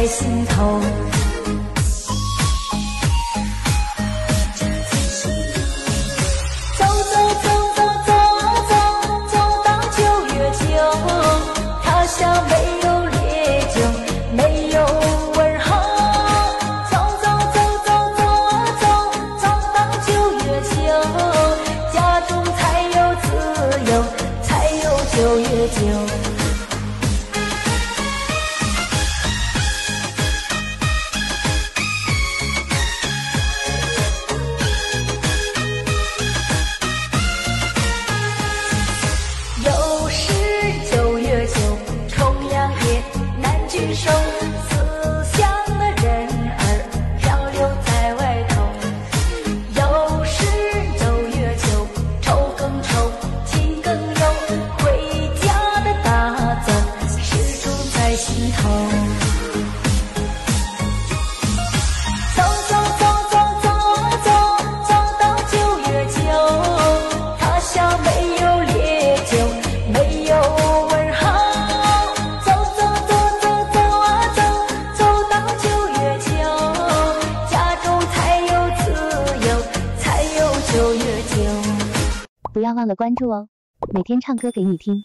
在心头走走走走走走，走到九月九，他乡没有烈酒，没有问候，走走走走走走，走到九月九，家中才有自由，才有九月九。手不要忘了关注哦，每天唱歌给你听。